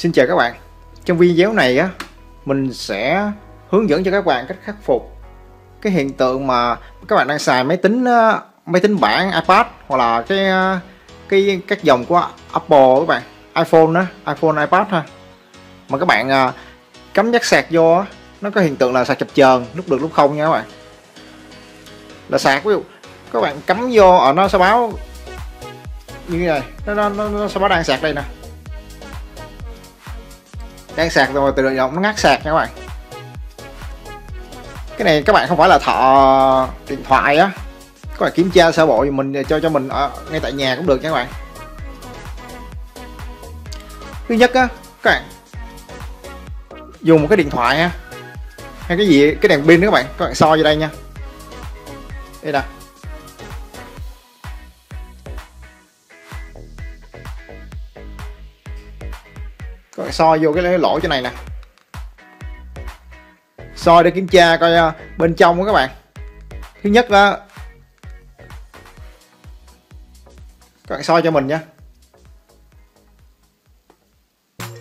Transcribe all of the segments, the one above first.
Xin chào các bạn. Trong video này á Mình sẽ hướng dẫn cho các bạn cách khắc phục Cái hiện tượng mà Các bạn đang xài máy tính ờ, Máy tính bảng iPad Hoặc là cái ờ, cái các dòng của Apple các bạn. iPhone á iPhone iPad ha Mà các bạn ờ, cắm jack sạc vô á Nó có hiện tượng là sạc chập chờn Lúc được lúc không nha các bạn. Là sạc ví dụ Các bạn cắm vô ở nó sẽ báo Như này Nó, nó, nó, nó sẽ báo đang sạc đây nè đang sạc rồi tự động nó ngắt sạc nha các bạn. Cái này các bạn không phải là thọ điện thoại á. Các bạn kiểm tra sơ bộ thì mình, cho cho mình ở ngay tại nhà cũng được nha các bạn. Thứ nhất á, các bạn dùng một cái điện thoại ha. Hay cái gì, cái đèn pin đó các bạn. Các bạn soi vô đây nha. Đây nè. Các bạn soi vô cái lỗ chỗ này nè. Soi để kiểm tra coi à, bên trong đó các bạn. Thứ nhất là các bạn soi cho mình nha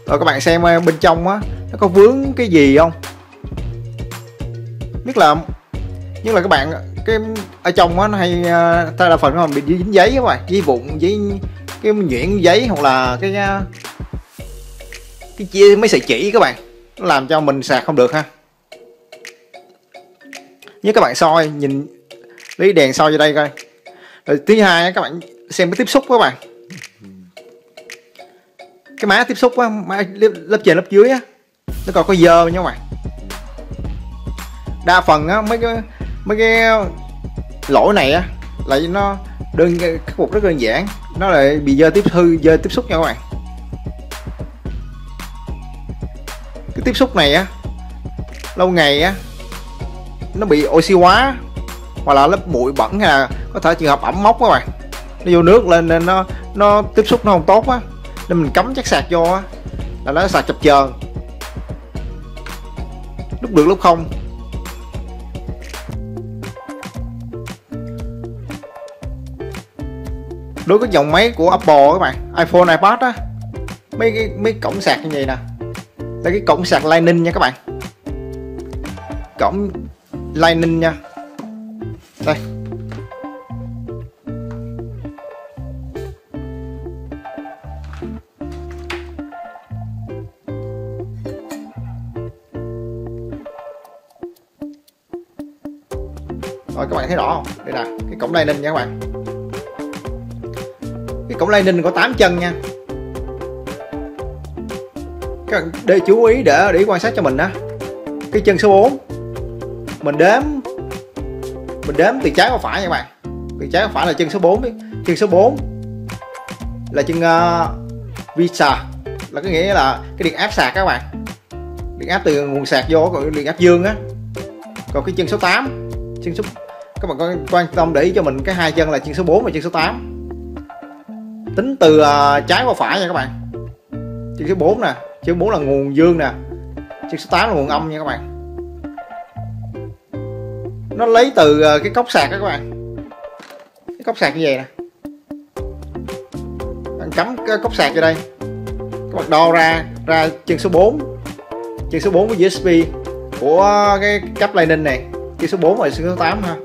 rồi, các bạn xem à, bên trong á, nó có vướng cái gì không? Nhất là nhất là các bạn, cái, ở trong á, nó hay à, ta đa phần nó bị dính giấy các bạn. Giấy vụn giấy cái nhuyễn giấy hoặc là cái cái chia mấy sợi chỉ các bạn. Nó làm cho mình sạc không được ha. Như các bạn soi nhìn lấy đèn soi vô đây coi. Rồi thứ hai các bạn xem cái tiếp xúc các bạn. Cái má tiếp xúc á má lớp, trên lớp dưới á nó còn có dơ nha các bạn. Đa phần á mấy cái mấy cái lỗi này á là nó đơn khắc phục rất đơn giản. Nó lại bị dơ tiếp hư dơ tiếp xúc nha các bạn. Tiếp xúc này á, lâu ngày á, nó bị oxy hóa, hoặc là lớp bụi bẩn hay là có thể trường hợp ẩm mốc các bạn. Nó vô nước lên nên nó nó tiếp xúc nó không tốt á. Nên mình cắm chắc sạc vô á, là nó sạc chập chờn. Lúc được, lúc không. Đối với dòng máy của Apple các bạn, iPhone, iPad á, mấy cái, mấy cổng sạc như vậy nè đây cái cổng sạc Lightning nha các bạn. Cổng Lightning nha. Đây. Rồi các bạn thấy rõ không? Đây nè, cái cổng Lightning nha các bạn. Cái cổng Lightning có 8 chân nha các bạn để chú ý để để quan sát cho mình á cái chân số 4 mình đếm. Mình đếm từ trái qua phải nha các bạn. Từ trái qua phải là chân số 4 chân số 4 là chân uh, visa. Là cái nghĩa là cái điện áp sạc các bạn. Điện áp từ nguồn sạc vô còn điện áp dương á. Còn cái chân số 8 chân số các bạn có quan tâm để ý cho mình cái hai chân là chân số 4 và chân số 8 tính từ uh, trái qua phải nha các bạn. Chân số 4 nè chữ 4 là nguồn dương nè. Chữ số 8 là nguồn âm nha các bạn. Nó lấy từ ờ, cái cốc sạc đó các bạn. Cái cốc sạc như vậy nè. Bạn cắm cái cốc sạc vô đây. Các bạn đo ra ra chân số 4 chân số 4 của USB của cái cáp Lightning này. Chân số 4 và chân số 8 ha.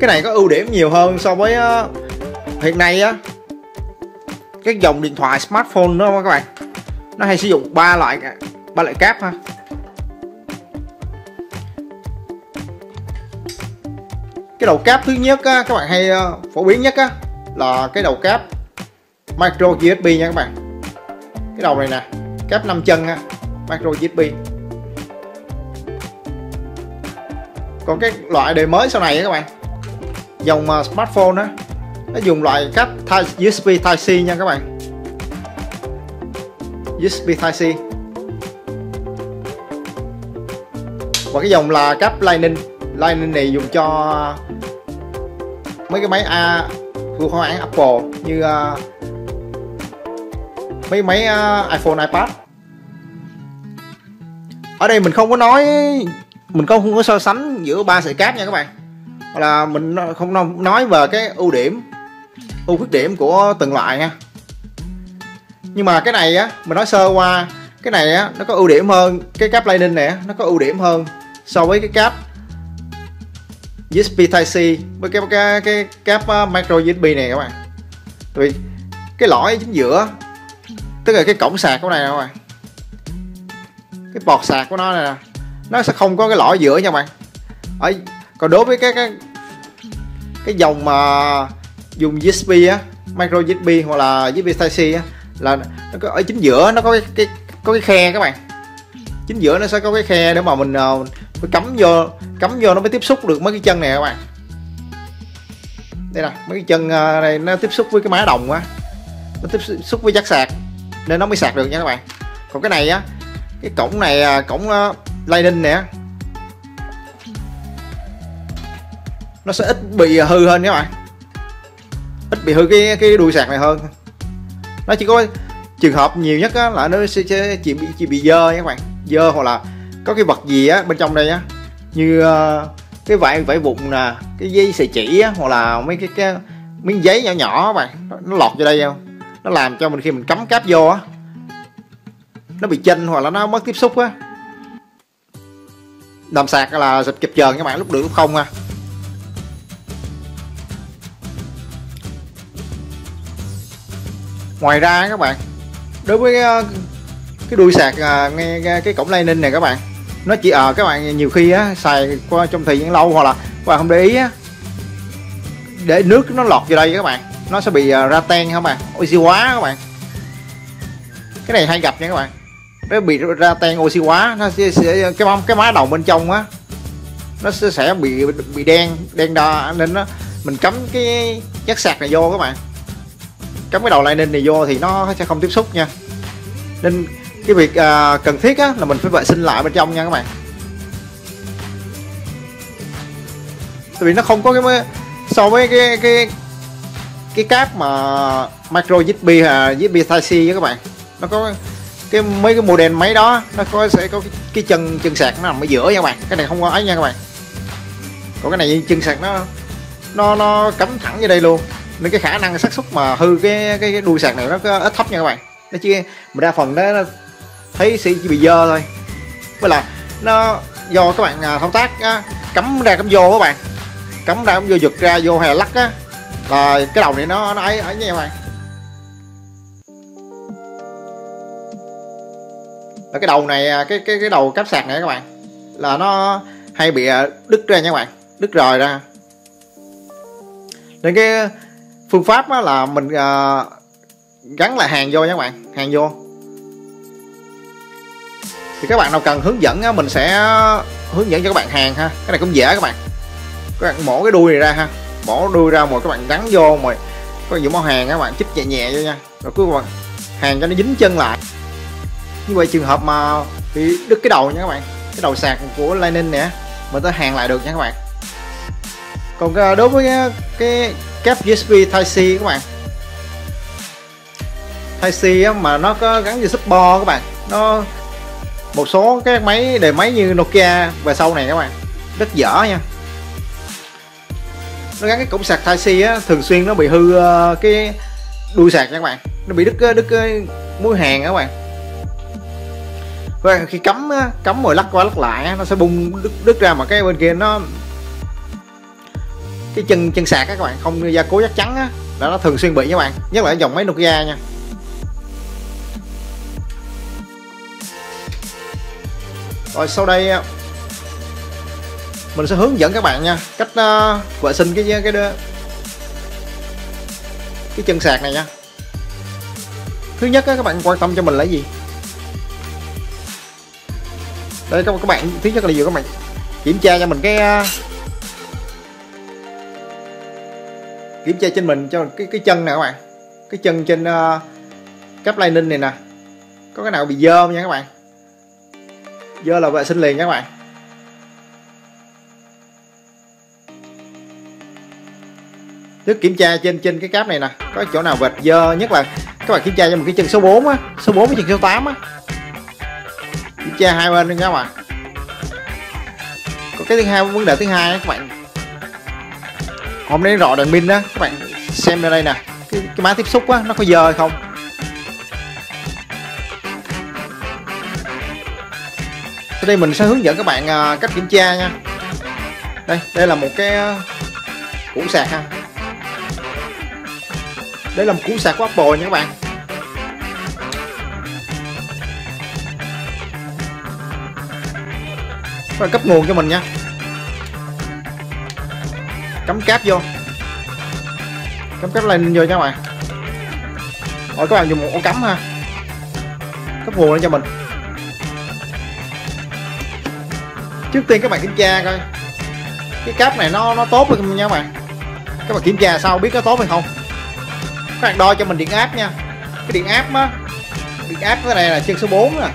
Cái này có ưu điểm nhiều hơn so với uh, hiện nay á cái dòng điện thoại smartphone đó các bạn. Nó hay sử dụng ba loại ba loại cáp ha. Cái đầu cáp thứ nhất á, các bạn hay ờ, phổ biến nhất á, là cái đầu cáp micro USB nha các bạn. Cái đầu này nè cáp 5 chân ha, micro USB còn cái loại đời mới sau này các bạn dòng ờ, smartphone á nó dùng loại cáp USB Type C nha các bạn USB Type C và cái dòng là cáp Lightning Lightning này dùng cho mấy cái máy A thuộc hãng Apple như uh, mấy máy uh, iPhone, iPad. Ở đây mình không có nói mình không có so sánh giữa ba sợi cáp nha các bạn. Là mình không nói về cái ưu điểm, ưu khuyết điểm của từng loại nha. nhưng mà cái này á mình nói sơ qua cái này á nó có ưu điểm hơn cái cáp lightning này á, nó có ưu điểm hơn so với cái cáp USB Type C với cái cái cái cáp ờ, micro USB này các bạn. Vì cái lõi chính giữa tức là cái cổng sạc của này nè các bạn. Cái bọt sạc của nó này nè nó sẽ không có cái lõi giữa nha các bạn. Ở còn đối với cái cái cái dòng mà dùng USB á micro USB hoặc là USB Type C á là nó có ở chính giữa nó có cái, cái có cái khe các bạn. Chính giữa nó sẽ có cái khe để mà mình uh, cắm vô cắm vô nó mới tiếp xúc được mấy cái chân này các bạn. Đây nè mấy cái chân ờ, này nó tiếp xúc với cái má đồng á nó tiếp xúc với jack sạc nên nó mới sạc được nha các bạn. Còn cái này á cái cổng này ờ, cổng uh, lightning nè nó sẽ ít bị hư hơn các bạn ít bị hư cái cái đuôi sạc này hơn. Nó chỉ có trường hợp nhiều nhất á, là nó sẽ, sẽ chỉ bị chỉ bị dơ nha các bạn. Dơ hoặc là có cái vật gì á bên trong đây á. Như uh, cái vải vải vụn nè cái dây sợi chỉ á hoặc là mấy cái, cái miếng giấy nhỏ nhỏ các bạn. Nó lọt vô đây không? Nó làm cho mình khi mình cắm cáp vô á. Nó bị chênh hoặc là nó mất tiếp xúc á. Làm sạc là sụp chập chờn các bạn lúc được lúc không ha ngoài ra các bạn đối với cái, cái đuôi sạc ờ, nghe cái cổng lightning này các bạn nó chỉ ở à, các bạn nhiều khi á xài qua trong thời gian lâu hoặc là các bạn không để ý á để nước nó lọt vô đây các bạn nó sẽ bị ra ten các bạn oxy hóa các bạn. Cái này hay gặp nha các bạn nó bị ra ten oxy hóa nó sẽ, sẽ cái cái má đầu bên trong á nó sẽ, sẽ bị bị đen đen đo nên nó mình cấm cái chất sạc này vô các bạn cắm cái đầu lightning này vô thì nó sẽ không tiếp xúc nha. Nên cái việc à, cần thiết á, là mình phải vệ sinh lại bên trong nha các bạn. Tại vì nó không có cái so với cái cái cái cáp mà micro USB à USB Type C với các bạn. Nó có cái mấy cái model máy đó nó có sẽ có cái, cái chân chân sạc nó nằm ở giữa nha các bạn. Cái này không có ấy nha các bạn. Còn cái này chân sạc nó nó nó cắm thẳng vô đây luôn nên cái khả năng xác suất mà hư cái, cái cái đuôi sạc này nó có ít thấp nha các bạn. Nó chỉ mà đa phần đó nó thấy sẽ chỉ bị dơ thôi. Với là nó do các bạn à, thao tác á, cắm ra cắm vô các bạn. Cắm ra cắm vô giật ra vô hay là lắc á là cái đầu này nó nó ấy ấy nha các bạn. Là cái đầu này à, cái cái cái đầu cáp sạc này các bạn là nó hay bị à, đứt ra nha các bạn đứt rời ra. Nên cái phương pháp á, là mình uh, gắn lại hàng vô nha các bạn. Hàng vô. Thì các bạn nào cần hướng dẫn á, mình sẽ hướng dẫn cho các bạn hàng ha. Cái này cũng dễ các bạn. Các bạn mổ cái đuôi này ra ha. Mổ đuôi ra rồi các bạn gắn vô rồi có những món hàng các bạn chích nhẹ nhẹ vô nha. Rồi cứ bạn hàng cho nó dính chân lại. Như vậy trường hợp mà bị đứt cái đầu nha các bạn. Cái đầu sạc của Lightning nè mình tới hàng lại được nha các bạn còn à, đối với à, cái, kép cáp USB Type C các bạn. Type C mà nó có gắn với support các bạn. Nó một số cái máy đề máy như Nokia và sau này các bạn. Rất dở nha. Nó gắn cái cổng sạc Type C á, thường xuyên nó bị hư ờ, cái đuôi sạc nha các bạn. Nó bị đứt ờ, đứt ờ, mũi hàng các bạn. Và khi cắm cắm rồi lắc qua lắc lại nó sẽ bung đứt, đứt ra mà cái bên kia nó cái chân chân sạc các bạn không gia cố chắc chắn á là nó thường xuyên bị các bạn nhất là dòng máy Nokia nha. Rồi sau đây mình sẽ hướng dẫn các bạn nha cách uh, vệ sinh cái cái cái, chân sạc này nha. Thứ nhất á, các bạn quan tâm cho mình là gì? Đây các, các bạn thứ nhất là gì các bạn? Kiểm tra cho mình cái ờ, kiểm tra trên mình cho cái cái chân nè các bạn. Cái chân trên uh, cáp lightning này nè. Có cái nào bị dơ không nha các bạn? Dơ là vệ sinh liền nha các bạn. Trước kiểm tra trên trên cái cáp này nè có chỗ nào vệt dơ nhất là các bạn kiểm tra cho một cái chân số 4 á số 4 với chân số 8 á. Kiểm tra hai bên nha các bạn. Có cái thứ hai vấn đề thứ hai các bạn hôm nay rõ đèn pin đó. Các bạn xem ra đây nè. Cái, cái máy tiếp xúc á nó có dơ hay không? Ở đây mình sẽ hướng dẫn các bạn à, cách kiểm tra nha. Đây đây là một cái à, củ sạc ha. Đây là một củ sạc của Apple nha các bạn. Và cấp nguồn cho mình nha cắm cáp vô. Cắm cáp lên vô nha các bạn. Rồi, các bạn dùng một ổ cắm ha. Cấp nguồn lên cho mình. Trước tiên các bạn kiểm tra coi. Cái cáp này nó nó tốt không nha các bạn. Các bạn kiểm tra sau biết nó tốt hay không. Các bạn đo cho mình điện áp nha. Cái điện áp á, điện áp cái này là chân số 4 nè.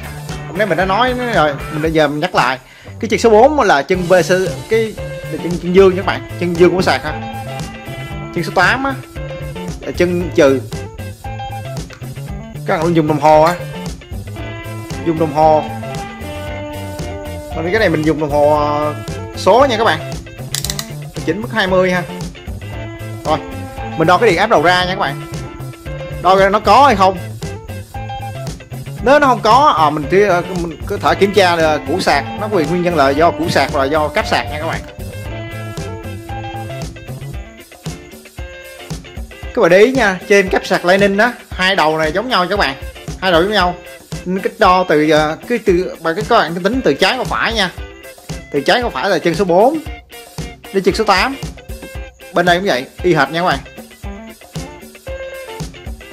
Hôm nay mình đã nói rồi, mình bây giờ mình nhắc lại. Cái chân số 4 là chân VC cái chân, chân dương nha các bạn. Chân dương của sạc ha. Chân số 8 á. Là chân trừ. Các bạn dùng đồng hồ á. Dùng đồng hồ. Còn cái này mình dùng đồng hồ à, số nha các bạn. Chỉnh mức 20 ha. Rồi mình đo cái điện áp đầu ra nha các bạn. Đo ra nó có hay không? Nếu nó không có à, mình cứ à, mình có thể kiểm tra là củ sạc. Nó quyền nguyên nhân là do củ sạc là do cáp sạc nha các bạn. Các bạn để ý nha, trên cáp sạc Lightning đó hai đầu này giống nhau các bạn. Hai đầu giống nhau. Kích đo từ à, cái từ bạn cái các bạn tính từ trái qua phải nha. Từ trái qua phải là chân số 4 đến chân số 8 bên đây cũng vậy, y hệt nha các bạn.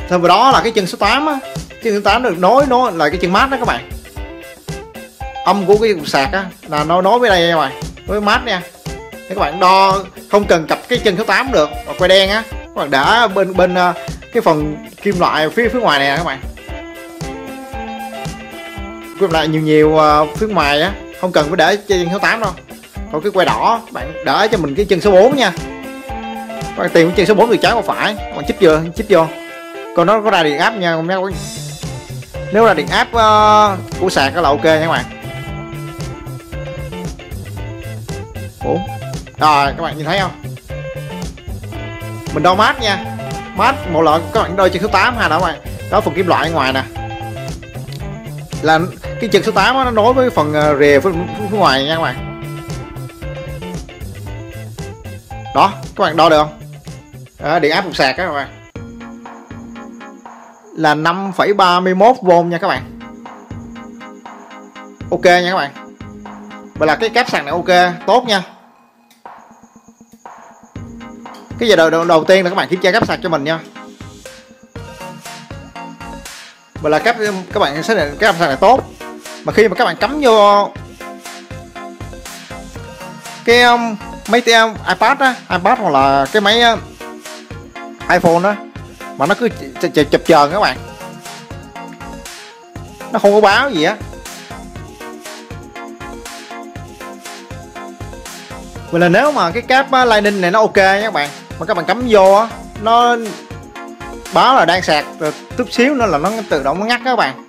Thêm vào đó là cái chân số 8 á. Chân số 8 được nối nối là cái chân mát đó các bạn. Âm của cái sạc á là nó nối với đây nha các bạn. Với mát nha. Các bạn đo không cần cặp cái chân số 8 được, mà quay đen á các bạn đã bên bên ờ, cái phần kim loại phía phía ngoài này nè các bạn. Kim loại nhiều nhiều uh, phía ngoài á không cần phải để chân số 8 đâu. Còn cái que đỏ bạn đỡ cho mình cái chân số 4 nha. Các bạn tìm cái chân số 4 từ trái qua phải. Các bạn chích vô chích vô. Còn nó có ra điện áp nha không nhá nếu là điện áp uh, của sạc là ok nha các bạn. Ủa? rồi các bạn nhìn thấy không? Mình đo mát nha. Mát một loại các bạn đo chân số 8 ha đó các bạn. Đó phần kim loại ngoài nè. Là cái chân số 8 đó, nó nối với phần ờ, rìa phía, phía ngoài nha các bạn. Đó các bạn đo được không? Điện áp cục sạc các bạn. Là 5,31V nha các bạn. Ok nha các bạn. Và là cái cáp sạc này ok tốt nha cái giờ đầu, đầu, đầu tiên là các bạn kiểm tra cáp sạc cho mình nha. Và là các các bạn xác định cái âm sạc là tốt. Mà khi mà các bạn cắm vô cái um, mấy cái um, iPad á iPad hoặc là cái máy uh, iPhone á mà nó cứ chập chập chờn các bạn. Nó không có báo gì á. Vậy là nếu mà cái cáp uh, Lightning này nó ok nha các bạn mà các bạn cắm vô á nó báo là đang sạc rồi chút xíu nữa là nó tự động nó ngắt các bạn.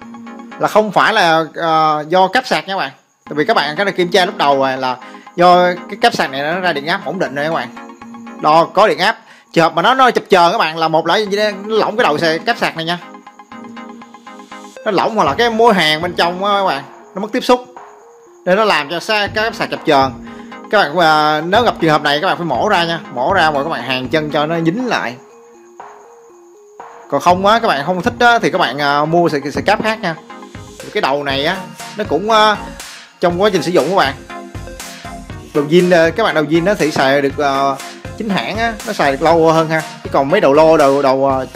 Là không phải là uh, do cáp sạc nha các bạn. Tại vì các bạn cái này kiểm tra lúc đầu rồi là do cái cáp sạc này nó ra điện áp ổn định rồi các bạn. Đo có điện áp. Trường hợp mà nó nó chập chờn các bạn là một là gì nó lỏng cái đầu xe cáp sạc này nha. Nó lỏng hoặc là cái mối hàng bên trong đó, các bạn nó mất tiếp xúc. Nên nó làm cho xe cáp sạc chập chờn các bạn à, nếu gặp trường hợp này các bạn phải mổ ra nha. Mổ ra rồi các bạn hàng chân cho nó dính lại. Còn không á các bạn không thích á, thì các bạn à, mua sợi, sợi cáp khác nha. Cái đầu này á nó cũng à, trong quá trình sử dụng các bạn. Đầu zin à, các bạn đầu zin nó thì xài được uh, chính hãng á nó xài được lâu hơn ha. Chứ còn mấy đầu lô đầu đầu uh,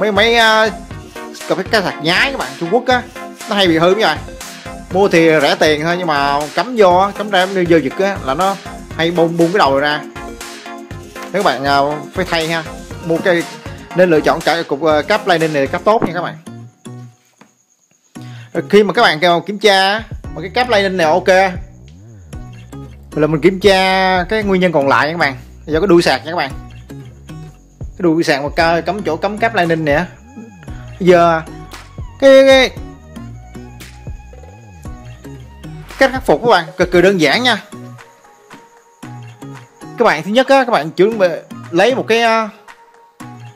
mấy mấy uh, cái cái sạc nhái các bạn trung quốc á nó hay bị hư vậy mua thì rẻ tiền thôi nhưng mà cắm vô cắm ra như dơ giật á là nó hay bung bung cái đầu ra. Nếu các bạn à, phải thay ha mua cây nên lựa chọn cả cục à, cáp lightning này cáp tốt nha các bạn. Khi mà các bạn kiểm tra mà cái cáp lightning này ok là mình kiểm tra cái nguyên nhân còn lại nha các bạn. Do cái đuôi sạc nha các bạn. Cái đuôi sạc mà cắm chỗ cắm cáp lightning nè giờ cái, cái cách khắc phục các bạn, cực kỳ đơn giản nha. Các bạn, thứ nhất á, các bạn chuẩn bị lấy một cái à,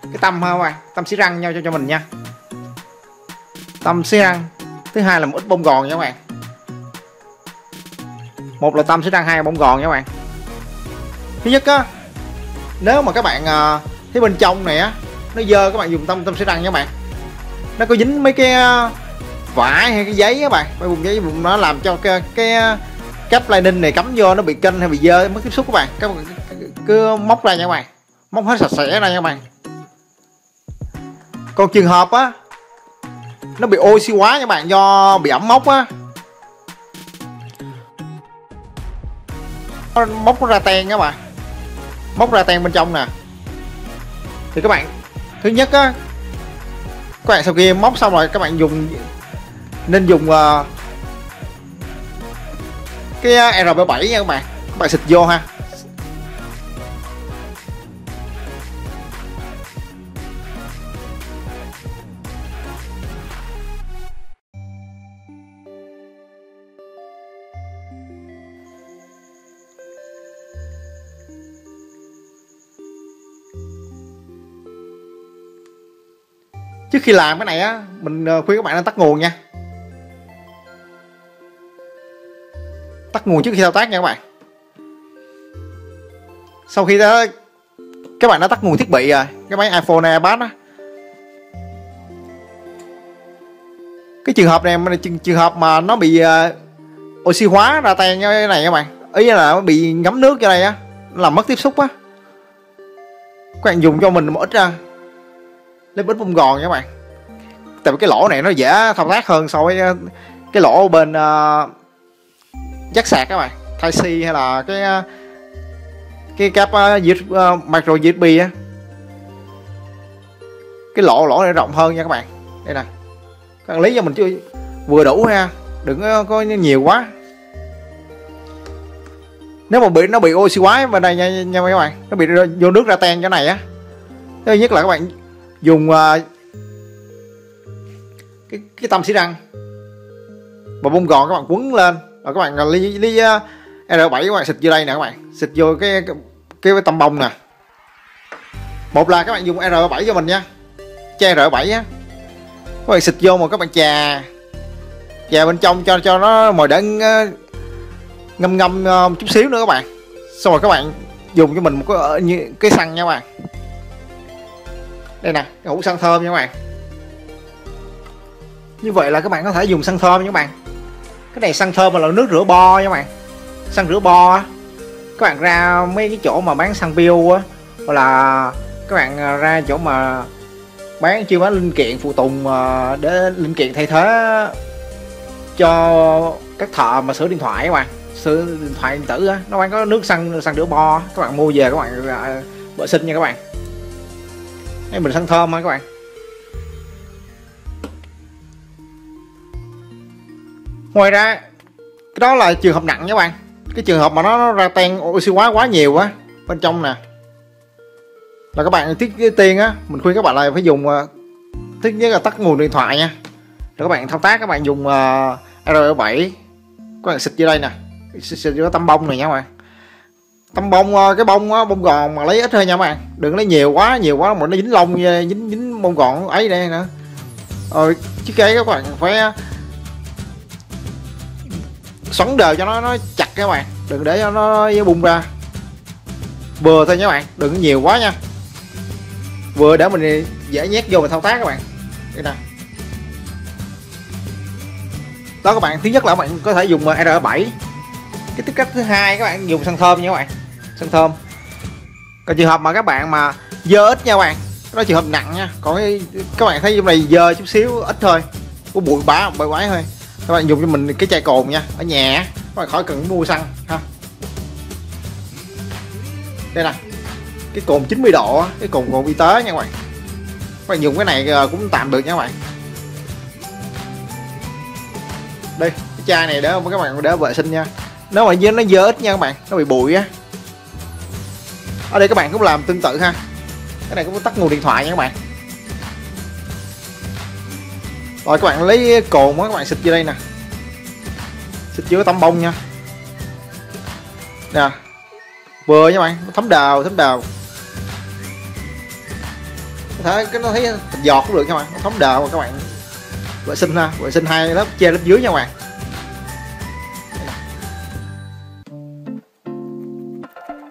cái tâm ha các bạn, tâm xí răng nhau cho cho mình nha. Tâm xí răng, thứ hai là một ít bông gòn nha các bạn. Một là tâm xí răng, hai là bông gòn nha các bạn. Thứ nhất á, nếu mà các bạn à, thấy bên trong này á, nó dơ, các bạn dùng tâm tâm xí răng nha các bạn. Nó có dính mấy cái à, vải hay cái giấy các bạn. Mấy vùng giấy vùng nó làm cho cái cái cáp lining này cắm vô nó bị kênh hay bị dơ, mất tiếp xúc các bạn. Các bạn cứ móc ra nha các bạn. Móc hết sạch sẽ ra nha các bạn. Còn trường hợp á, nó bị oxy hóa nha các bạn, do bị ẩm mốc á. Móc nó ra ten các bạn. Móc ra ten bên trong nè. Thì các bạn, thứ nhất á, các bạn sau khi móc xong rồi, các bạn dùng nên dùng uh, cái ờ, R77 nha các bạn. Các bạn xịt vô ha. Trước khi làm cái này á mình ờ, khuyên các bạn nên tắt nguồn nha. Nguồn trước khi thao tác nha các bạn. Sau khi đó các bạn đã tắt nguồn thiết bị rồi. Cái máy iPhone iPad á. Cái trường hợp này trường, trường hợp mà nó bị uh, oxy hóa ra tan như thế này các bạn. Ý là nó bị ngấm nước cho đây á. Làm mất tiếp xúc á. Các bạn dùng cho mình một ít ờ, ra lấy bít bông gòn nha các bạn. Tại vì cái lỗ này nó dễ thao tác hơn so với ờ, cái lỗ bên uh, chắc sạc các bạn. Type C hay là cái ờ, cái cáp uh, micro USB á. Cái lỗ lỗ này rộng hơn nha các bạn. Đây nè. Cần lý cho mình chưa vừa đủ ha. Đừng có nhiều quá. Nếu mà bị nó bị oxy hóa bên đây nha, nha các bạn. Nó bị vô nước ra tan chỗ này á. Thứ nhất là các bạn dùng uh, cái cái tâm xi răng. Và bông gòn các bạn quấn lên rồi các bạn ly ly ờ, uh, R7 các bạn xịt vô đây nè các bạn. Xịt vô cái cái, cái tầm bông nè. Một là các bạn dùng R7 cho mình nha. Che R7 á. Các bạn xịt vô mà các bạn chà chà bên trong cho cho nó mồi đỡ uh, ngâm ngâm uh, chút xíu nữa các bạn. Xong rồi các bạn dùng cho mình một cái như cái xăng nha các bạn. Đây nè cái hũ xăng thơm nha các bạn. Như vậy là các bạn có thể dùng xăng thơm nha các bạn cái này xăng thơm là nước rửa bo nha các bạn. Xăng rửa bo các bạn ra mấy cái chỗ mà bán xăng bio á, hoặc là các bạn à, ra chỗ mà bán chưa bán linh kiện phụ tùng à, để linh kiện thay thế cho các thợ mà sửa điện thoại các bạn. Sửa điện thoại điện tử á. Nó bán có nước xăng xăng rửa bo các bạn mua về các bạn à, vệ sinh nha các bạn. Đây mình xăng thơm ha các bạn? Ngoài ra cái đó là trường hợp nặng nha các bạn. Cái trường hợp mà nó, nó ra tan oxy hóa quá nhiều á bên trong nè. Là các bạn thiết kế tiên á mình khuyên các bạn là phải dùng à, thiết thứ nhất là tắt nguồn điện thoại nha. Rồi các bạn thao tác các bạn dùng à, uh, R7 các bạn xịt vô đây nè. Xịt, xịt vô tấm bông này nha các bạn. Tấm bông à, cái bông á bông gòn mà lấy ít thôi nha các bạn. Đừng lấy nhiều quá nhiều quá mà nó dính lông dính dính bông gòn ấy đây nữa. Rồi chiếc kia các bạn phải xoắn đều cho nó nó chặt các bạn. Đừng để cho nó bung ra. Vừa thôi nha các bạn, đừng nhiều quá nha. Vừa để mình dễ nhét vô và thao tác các bạn. Đây nè. Đó các bạn, thứ nhất là các bạn có thể dùng R7 cái tiếp cách thứ hai các bạn dùng xăng thơm nha các bạn. Xăng thơm. Còn trường hợp mà các bạn mà dơ ít nha các bạn đó trường hợp nặng nha. Còn các bạn thấy trong này dơ chút xíu, ít thôi. Có bụi bã bụi quái thôi các bạn dùng cho mình cái chai cồn nha, ở nhà các bạn khỏi cần mua xăng, ha. Đây nè, cái cồn 90 độ cái cồn cồn y tế nha các bạn. Các bạn dùng cái này ờ, cũng tạm được nha các bạn. Đây, cái chai này để các bạn để vệ sinh nha. Nếu mà nó dơ ít nha các bạn, nó bị bụi á. Ở đây các bạn cũng làm tương tự ha. Cái này cũng tắt nguồn điện thoại nha các bạn rồi, các bạn lấy cồn á các bạn xịt vô đây nè. Xịt vô tăm bông nha. Nè. Vừa nha bạn, thấm đào thấm đào. Có thể, cái nó thấy giọt cũng được nha bạn thấm đào mà các bạn vệ sinh ha, vệ sinh hai lớp, che lớp dưới nha bạn.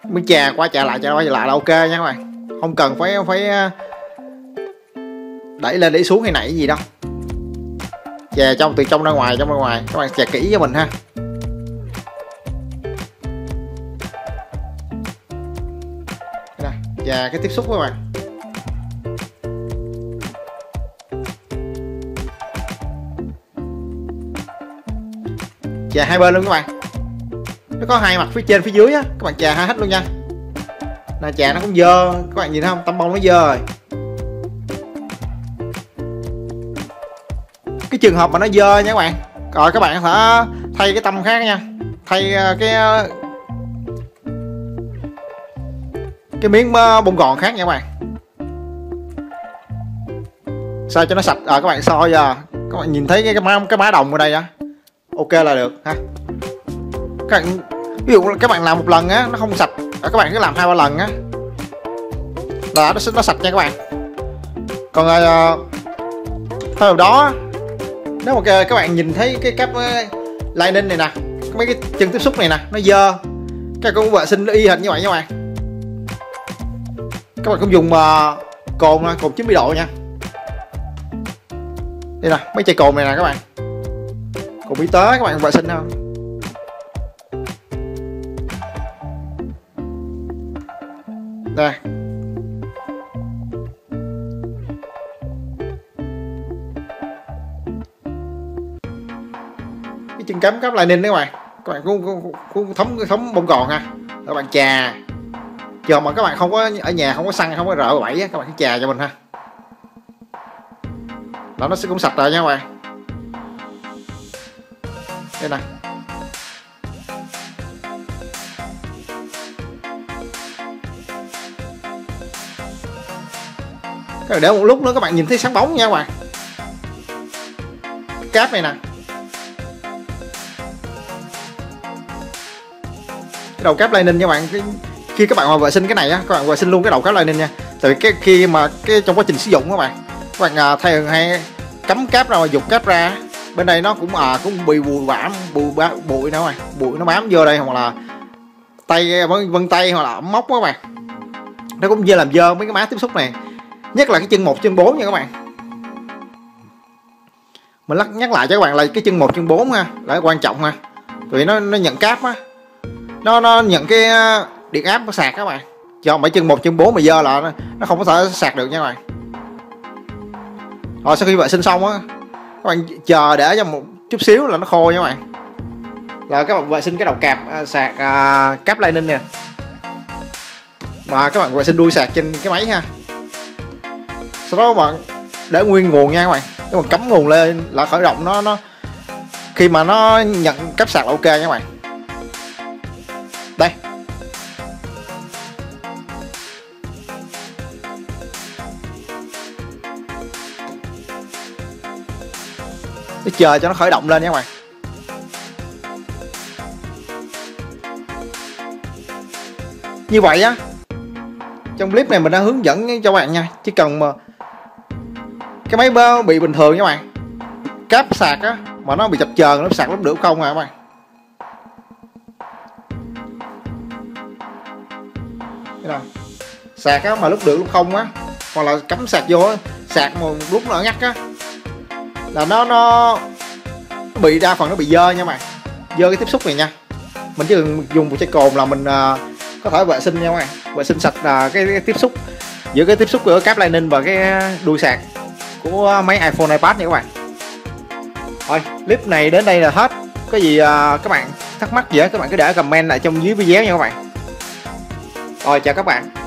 Mới chà qua chà lại, chà qua chà lại là ok nha các bạn. Không cần phải phải à, đẩy lên đẩy xuống hay nãy gì đâu chè trong từ trong ra ngoài, trong ra ngoài. Các bạn chè kỹ cho mình ha. Đây chè cái tiếp xúc các bạn. Chè hai bên luôn các bạn. Nó có hai mặt phía trên, phía dưới á. Các bạn chè hai hết luôn nha. Nè chè nó cũng dơ. Các bạn nhìn thấy không? Tấm bông nó dơ rồi. Trường hợp mà nó dơ nha các bạn. Rồi các bạn sẽ thay cái tâm khác nha. Thay à, cái à, cái miếng à, bông gòn khác nha các bạn. Sao cho nó sạch? À, các bạn soi giờ. Các bạn nhìn thấy cái cái má cái má đồng ở đây á. Ok là được ha. Các bạn ví dụ các bạn làm một lần á nó không sạch. À, các bạn cứ làm hai ba lần á. Là nó nó sạch nha các bạn. Còn à, theo đó nếu mà các bạn nhìn thấy cái cáp ờ, lightning này nè mấy cái chân tiếp xúc này nè nó dơ các con vệ sinh nó y hệt như vậy nha các bạn. Các bạn cũng dùng uh, cồn cồn 90 độ nha. Đây nè mấy chai cồn này nè các bạn. Cồn y tế các bạn vệ sinh không? Đây. Chân cắm cắp lại đấy các bạn. Các bạn cũng, cũng, cũng thấm thấm bông gòn ha. Các bạn chà. Chờ mà các bạn không có ở nhà không có xăng không có rợ bảy các bạn cứ chà cho mình ha. Đó nó sẽ cũng sạch rồi nha các bạn. Đây nè. Các bạn để một lúc nữa các bạn nhìn thấy sáng bóng nha các bạn. Cái cáp này nè. Cái đầu cáp lightning nha các bạn. Khi các bạn mà vệ sinh cái này á các bạn vệ sinh luôn cái đầu cáp lightning nha. Tại vì cái khi mà cái trong quá trình sử dụng các bạn các bạn à, thay hay cắm cáp ra mà dục cáp ra bên đây nó cũng à cũng bị bụi bám bụi bá, bụi nữa mà bụi nó bám vô đây hoặc là tay vân, vân tay hoặc là móc các bạn. Nó cũng dơ làm dơ mấy cái má tiếp xúc này. Nhất là cái chân một chân 4 nha các bạn. Mình lắc nhắc lại cho các bạn là cái chân một chân 4 ha là quan trọng ha. Vì nó nó nhận cáp á nó nó nhận cái ờ, điện áp nó sạc các bạn. Cho mấy chân một chân 4 mà dơ là nó không có thể sạc được nha các bạn. Rồi sau khi vệ sinh xong á các bạn chờ để cho một chút xíu là nó khô nha các bạn. Là các bạn vệ sinh cái đầu cạp à, sạc à, cáp lightning nè. Mà các bạn vệ sinh đuôi sạc trên cái máy ha. Sau đó bạn để nguyên nguồn nha các bạn. Các bạn cắm nguồn lên là khởi động nó nó khi mà nó nhận cấp sạc là ok nha các bạn. Chờ cho nó khởi động lên nha các bạn như vậy á, trong clip này mình đã hướng dẫn cho bạn nha, chỉ cần mà cái máy bị bình thường nha các bạn cáp sạc á, mà nó bị chập chờn, nó sạc lúc được không à các bạn Thế nào? sạc á mà lúc được lúc không á, hoặc là cắm sạc vô á, sạc một lúc nó ngắt á là nó nó bị đa phần nó bị dơ nha mày dơ cái tiếp xúc này nha. Mình chỉ cần dùng một chai cồn là mình uh, có thể vệ sinh nha mày vệ sinh sạch uh, cái, cái tiếp xúc. Giữa cái tiếp xúc của cáp lightning và cái đuôi sạc của máy iPhone iPad nha các bạn. Thôi clip này đến đây là hết. Có gì uh, các bạn thắc mắc gì đó các bạn cứ để comment lại trong dưới video nha các bạn. Rồi chào các bạn.